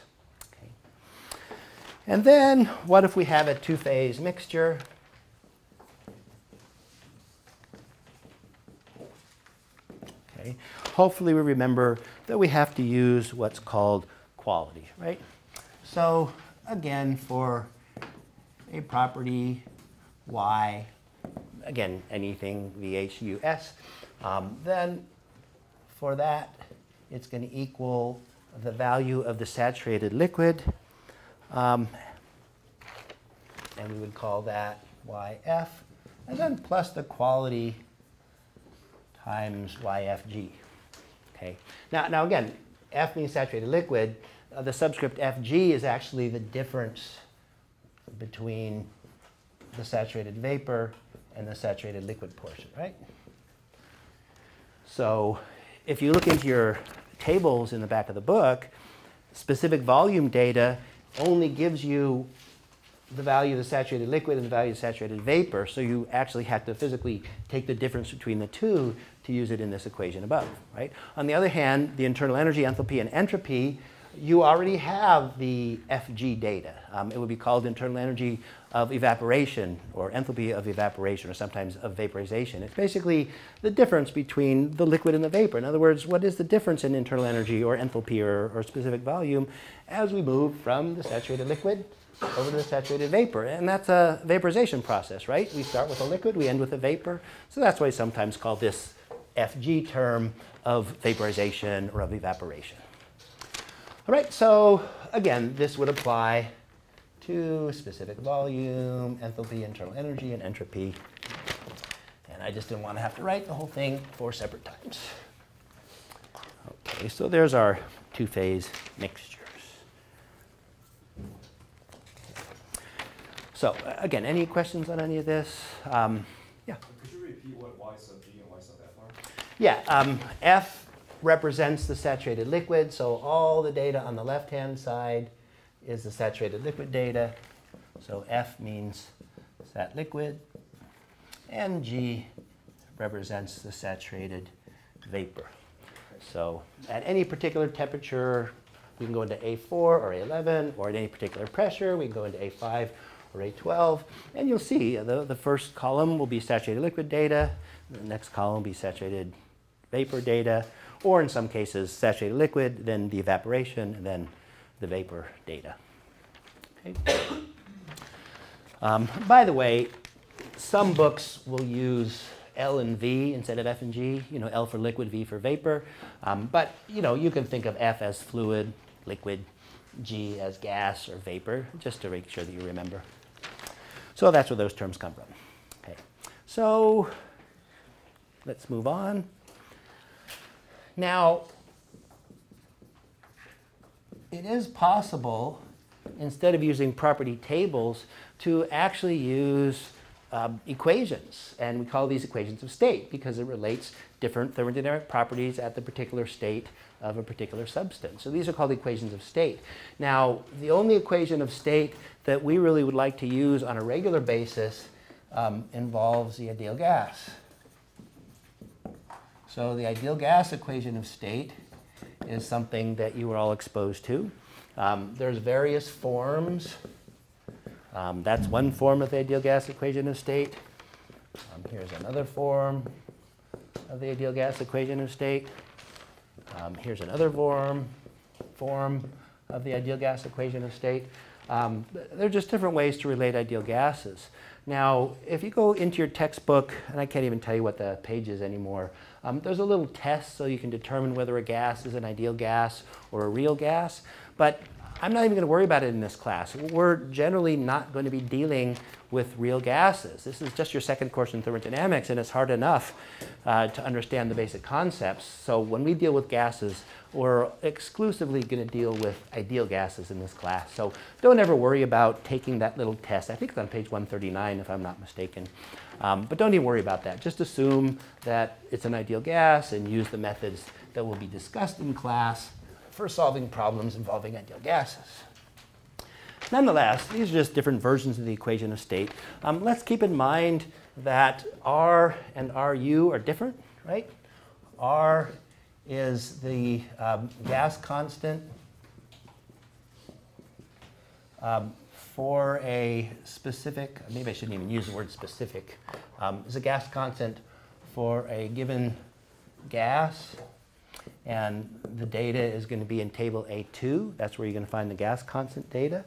And then what if we have a two-phase mixture? Okay. Hopefully we remember that we have to use what's called quality, right? So again, for a property y, again, anything VHUS, um, then for that, it's going to equal the value of the saturated liquid, um, and we would call that YF, and then plus the quality times YFG. Okay. Now, now again, F means saturated liquid. Uh, the subscript FG is actually the difference between the saturated vapor and the saturated liquid portion, right? So if you look into your tables in the back of the book, specific volume data only gives you the value of the saturated liquid and the value of saturated vapor. So you actually have to physically take the difference between the two to use it in this equation above, right? On the other hand, the internal energy, enthalpy, and entropy, you already have the FG data. Um, it would be called internal energy of evaporation or enthalpy of evaporation or sometimes of vaporization. It's basically the difference between the liquid and the vapor. In other words, what is the difference in internal energy or enthalpy or, or specific volume as we move from the saturated liquid over to the saturated vapor. And that's a vaporization process, right? We start with a liquid, we end with a vapor. So that's why I sometimes call this FG term of vaporization or of evaporation. All right, so again, this would apply to specific volume, enthalpy, internal energy, and entropy. And I just didn't want to have to write the whole thing four separate times. Okay, so there's our two-phase mixtures. So again, any questions on any of this? Um, yeah. Could you repeat what y sub g and y sub f are? Yeah, um, F represents the saturated liquid, so all the data on the left-hand side is the saturated liquid data. So F means sat liquid, and G represents the saturated vapor. So at any particular temperature, we can go into A4 or A11, or at any particular pressure, we can go into A5 or A12, and you'll see uh, the, the first column will be saturated liquid data, the next column will be saturated vapor data, or in some cases, saturated liquid, then the evaporation, and then the vapor data. Okay. Um, by the way, some books will use L and V instead of F and G. You know, L for liquid, V for vapor. Um, but you know, you can think of F as fluid, liquid, G as gas or vapor, just to make sure that you remember. So that's where those terms come from. Okay. So let's move on. Now, it is possible, instead of using property tables, to actually use um, equations. And we call these equations of state because it relates different thermodynamic properties at the particular state of a particular substance. So these are called equations of state. Now, the only equation of state that we really would like to use on a regular basis um, involves the ideal gas. So the ideal gas equation of state is something that you were all exposed to. Um, there's various forms. Um, that's one form of the ideal gas equation of state. Um, here's another form of the ideal gas equation of state. Um, here's another form, form of the ideal gas equation of state. Um, they're just different ways to relate ideal gases. Now, if you go into your textbook, and I can't even tell you what the page is anymore, um, there's a little test so you can determine whether a gas is an ideal gas or a real gas. But I'm not even going to worry about it in this class. We're generally not going to be dealing with real gases. This is just your second course in thermodynamics, and it's hard enough uh, to understand the basic concepts. So when we deal with gases, we're exclusively going to deal with ideal gases in this class. So don't ever worry about taking that little test. I think it's on page 139, if I'm not mistaken. Um, but don't even worry about that. Just assume that it's an ideal gas and use the methods that will be discussed in class for solving problems involving ideal gases. Nonetheless, these are just different versions of the equation of state. Um, let's keep in mind that R and RU are different, right? R is the um, gas constant um, for a specific, maybe I shouldn't even use the word specific, um, is a gas constant for a given gas. And the data is going to be in table A2. That's where you're going to find the gas constant data.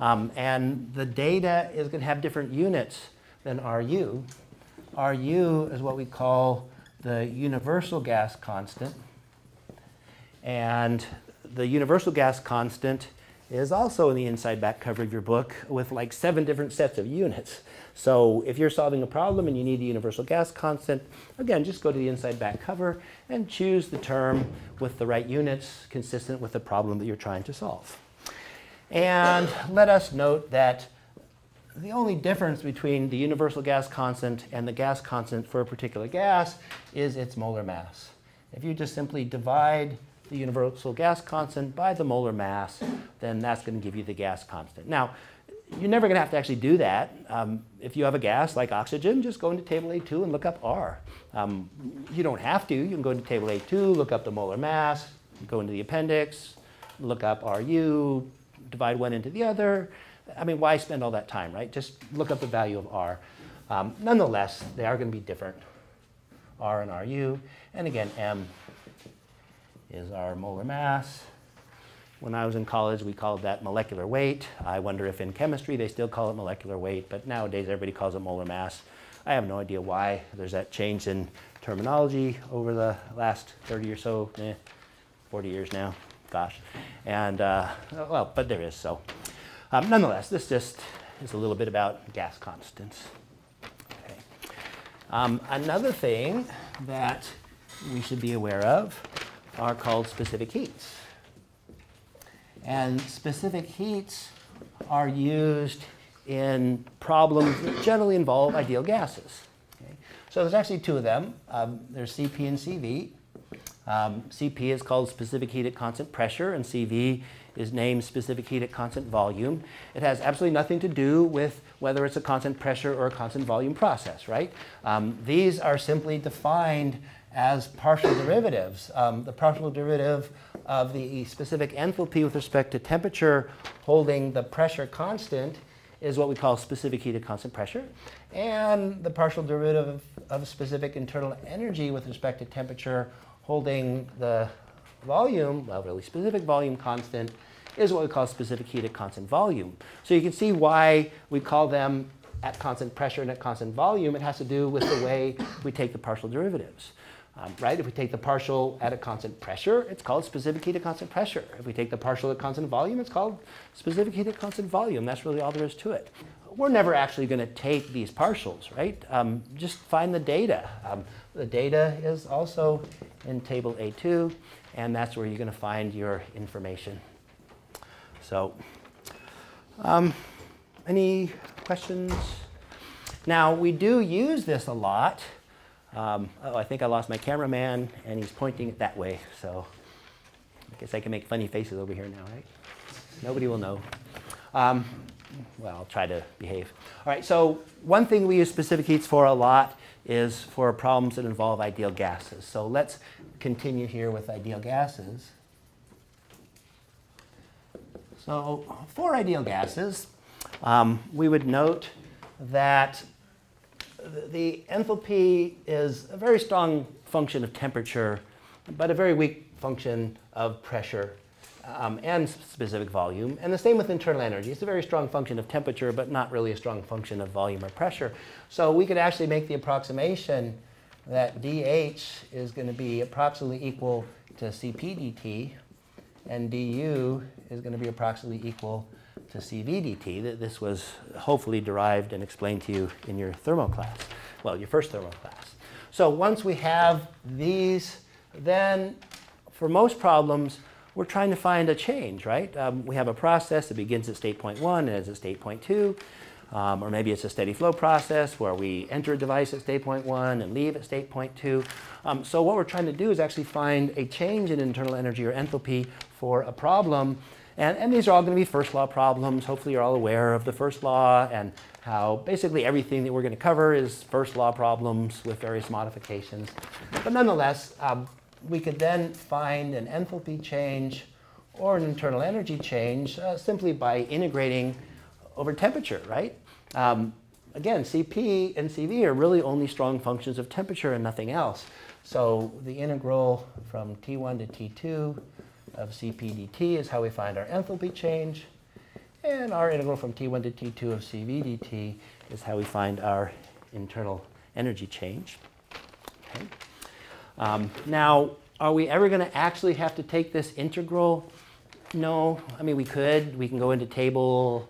Um, and the data is going to have different units than RU. RU is what we call the universal gas constant. And the universal gas constant is also in the inside back cover of your book with like seven different sets of units. So if you're solving a problem and you need the universal gas constant, again, just go to the inside back cover and choose the term with the right units consistent with the problem that you're trying to solve. And let us note that the only difference between the universal gas constant and the gas constant for a particular gas is its molar mass. If you just simply divide the universal gas constant by the molar mass, then that's going to give you the gas constant. Now, you're never going to have to actually do that. Um, if you have a gas like oxygen, just go into table A2 and look up R. Um, you don't have to. You can go into table A2, look up the molar mass, go into the appendix, look up RU, divide one into the other. I mean, why spend all that time, right? Just look up the value of R. Um, nonetheless, they are going to be different, R and RU. And again, M is our molar mass. When I was in college, we called that molecular weight. I wonder if in chemistry they still call it molecular weight, but nowadays everybody calls it molar mass. I have no idea why there's that change in terminology over the last 30 or so, eh, 40 years now, gosh. And, uh, well, but there is, so. Um, nonetheless, this just is a little bit about gas constants. Okay. Um, another thing that we should be aware of are called specific heats. And specific heats are used in problems that generally involve ideal gases. Okay? So there's actually two of them. Um, there's CP and CV. Um, CP is called specific heat at constant pressure, and CV is named specific heat at constant volume. It has absolutely nothing to do with whether it's a constant pressure or a constant volume process, right? Um, these are simply defined as partial derivatives. Um, the partial derivative of the specific enthalpy with respect to temperature holding the pressure constant is what we call specific heat at constant pressure. And the partial derivative of, of specific internal energy with respect to temperature holding the volume, well, really specific volume constant, is what we call specific heat at constant volume. So you can see why we call them at constant pressure and at constant volume. It has to do with the way we take the partial derivatives. Um, right? If we take the partial at a constant pressure, it's called specific heat at constant pressure. If we take the partial at constant volume, it's called specific heat at constant volume. That's really all there is to it. We're never actually going to take these partials, right? Um, just find the data. Um, the data is also in table A2, and that's where you're going to find your information. So, um, any questions? Now, we do use this a lot. Um, oh, I think I lost my cameraman, and he's pointing it that way. So I guess I can make funny faces over here now, right? Nobody will know. Um, well, I'll try to behave. All right, so one thing we use specific heats for a lot is for problems that involve ideal gases. So let's continue here with ideal gases. So for ideal gases, um, we would note that the enthalpy is a very strong function of temperature, but a very weak function of pressure um, and specific volume. And the same with internal energy. It's a very strong function of temperature, but not really a strong function of volume or pressure. So we could actually make the approximation that dH is going to be approximately equal to Cp dt, and du is going to be approximately equal to CVDT. That this was hopefully derived and explained to you in your thermo class, well, your first thermo class. So once we have these, then for most problems, we're trying to find a change, right? Um, we have a process that begins at state point one and ends at state point two. Um, or maybe it's a steady flow process where we enter a device at state point one and leave at state point two. Um, so what we're trying to do is actually find a change in internal energy or enthalpy for a problem and, and these are all going to be first law problems. Hopefully, you're all aware of the first law and how basically everything that we're going to cover is first law problems with various modifications. But nonetheless, um, we could then find an enthalpy change or an internal energy change uh, simply by integrating over temperature, right? Um, again, CP and CV are really only strong functions of temperature and nothing else. So the integral from T1 to T2 of Cp dt is how we find our enthalpy change. And our integral from T1 to T2 of Cv dt is how we find our internal energy change. Okay. Um, now, are we ever going to actually have to take this integral? No. I mean, we could. We can go into table,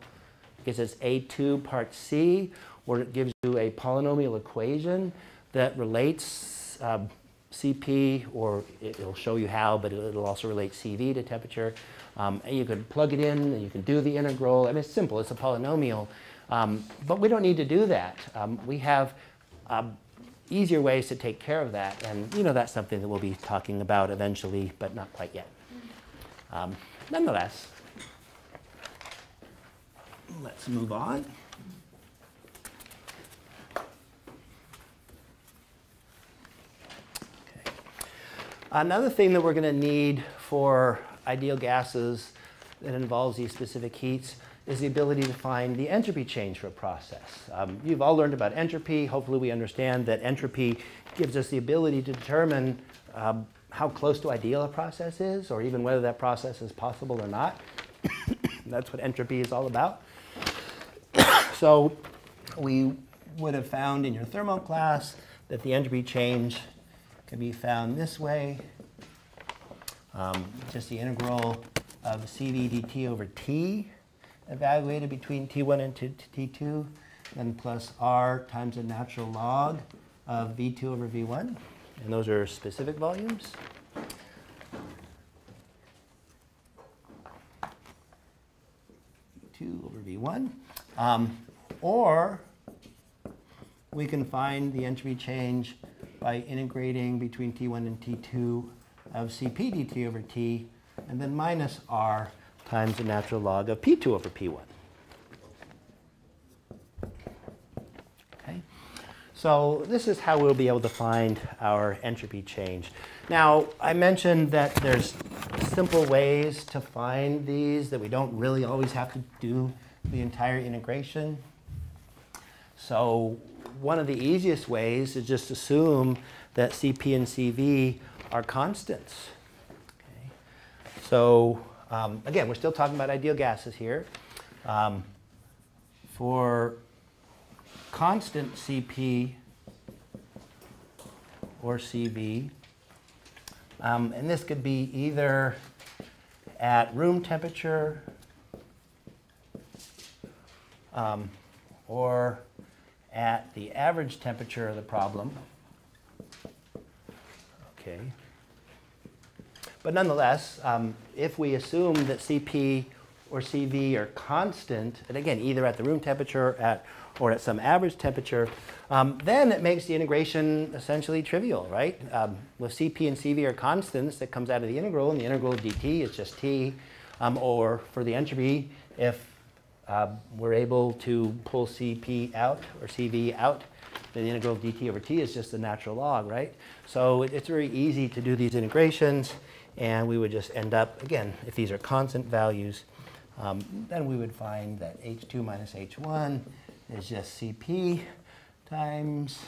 I guess it's A2 part C, where it gives you a polynomial equation that relates um, CP, or it- it'll show you how, but it'll also relate CV to temperature. Um, and you could plug it in, and you can do the integral. I mean, it's simple. It's a polynomial. Um, but we don't need to do that. Um, we have um, easier ways to take care of that. And you know that's something that we'll be talking about eventually, but not quite yet. Um, nonetheless, let's move on. Another thing that we're going to need for ideal gases that involves these specific heats is the ability to find the entropy change for a process. Um, you've all learned about entropy. Hopefully, we understand that entropy gives us the ability to determine um, how close to ideal a process is, or even whether that process is possible or not. [coughs] That's what entropy is all about. [coughs] so, we would have found in your thermo class that the entropy change can be found this way. Um, just the integral of CV dt over t evaluated between t1 and t- t2, then plus r times the natural log of v2 over v1. And those are specific volumes. v2 over v1. Um, or we can find the entropy change by integrating between T1 and T2 of Cp dt over T, and then minus R times the natural log of P2 over P1. Okay? So this is how we'll be able to find our entropy change. Now, I mentioned that there's simple ways to find these, that we don't really always have to do the entire integration. So one of the easiest ways is just assume that Cp and Cv are constants. Okay. So um, again, we're still talking about ideal gases here. Um, for constant Cp or Cv, um, and this could be either at room temperature um, or at the average temperature of the problem. Okay. But nonetheless, um, if we assume that Cp or Cv are constant, and again, either at the room temperature at, or at some average temperature, um, then it makes the integration essentially trivial, right? Um, if Cp and Cv are constants, that comes out of the integral, and the integral of dt is just t. Um, or for the entropy, if uh, we're able to pull Cp out or Cv out, the integral of dt over t is just the natural log, right? So it- it's very easy to do these integrations, and we would just end up, again, if these are constant values, um, then we would find that h2 minus h1 is just Cp times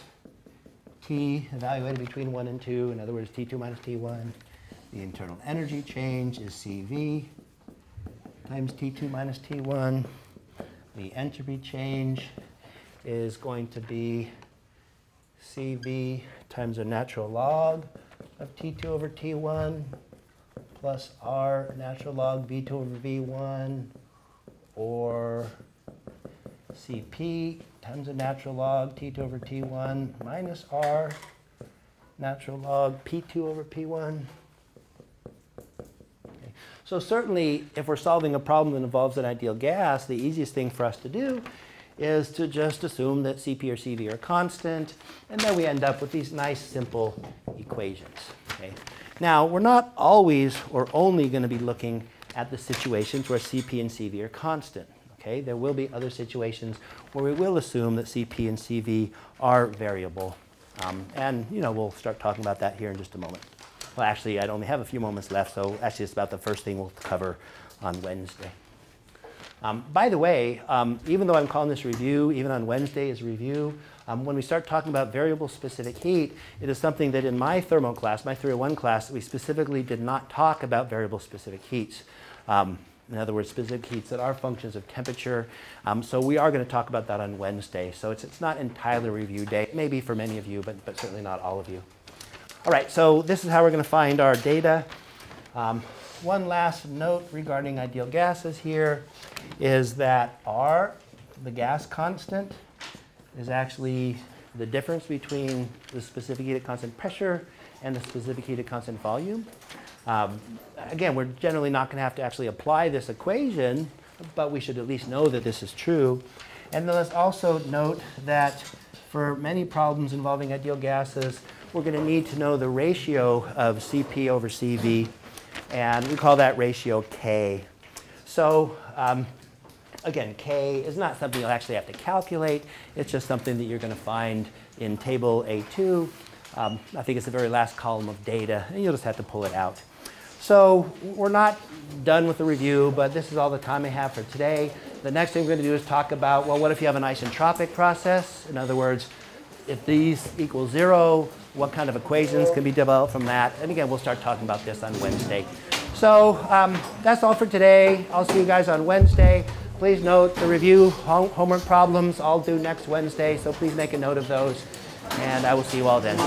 t evaluated between 1 and 2, in other words, t2 minus t1. The internal energy change is Cv times T2 minus T1. The entropy change is going to be CV times the natural log of T2 over T1 plus R natural log V2 over V1 or CP times the natural log T2 over T1 minus R natural log P2 over P1. So certainly, if we're solving a problem that involves an ideal gas, the easiest thing for us to do is to just assume that Cp or Cv are constant, and then we end up with these nice simple equations. Okay? Now, we're not always or only going to be looking at the situations where Cp and Cv are constant. Okay? There will be other situations where we will assume that Cp and Cv are variable. Um, and, you know, we'll start talking about that here in just a moment. Well, actually, I only have a few moments left, so actually, it's about the first thing we'll cover on Wednesday. Um, by the way, um, even though I'm calling this review, even on Wednesday is review, um, when we start talking about variable specific heat, it is something that in my thermo class, my 301 class, we specifically did not talk about variable specific heats. Um, in other words, specific heats that are functions of temperature. Um, so we are going to talk about that on Wednesday. So it's, it's not entirely review day, maybe for many of you, but, but certainly not all of you. All right, so this is how we're going to find our data. Um, one last note regarding ideal gases here is that R, the gas constant, is actually the difference between the specific heat at constant pressure and the specific heat at constant volume. Um, again, we're generally not going to have to actually apply this equation, but we should at least know that this is true. And then let's also note that for many problems involving ideal gases, we're going to need to know the ratio of Cp over Cv, and we call that ratio K. So um, again, K is not something you'll actually have to calculate. It's just something that you're going to find in table A2. Um, I think it's the very last column of data, and you'll just have to pull it out. So we're not done with the review, but this is all the time I have for today. The next thing we're going to do is talk about, well, what if you have an isentropic process? In other words, if these equal zero, what kind of equations can be developed from that? And again, we'll start talking about this on Wednesday. So um, that's all for today. I'll see you guys on Wednesday. Please note the review hom- homework problems all due next Wednesday, so please make a note of those. And I will see you all then.